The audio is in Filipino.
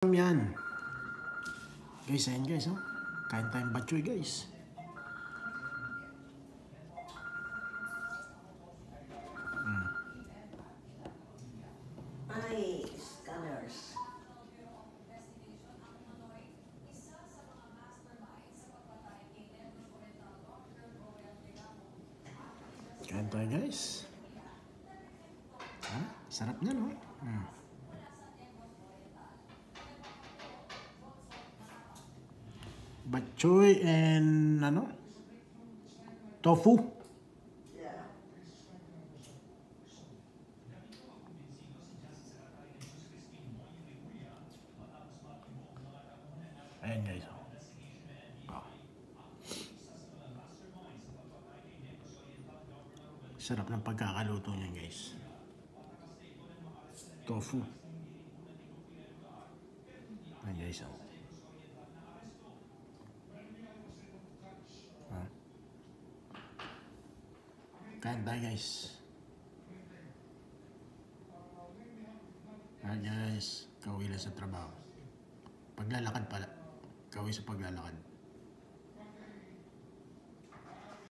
Yan. Guys, ayan guys, oh. Kain tayong batchoy, guys. Ay, scanners. Kain tayo, guys. Ha? Sarap niya, no? Hmm. Batchoy and ano? Tofu. Yeah. Ayan guys. Oh. Sarap ng pagkakaluto niyan guys. Tofu. Ayan guys. Oh. Kain tayo guys. Ayan guys. Kauwi sa trabaho. Paglalakad pala. Kauwi sa paglalakad.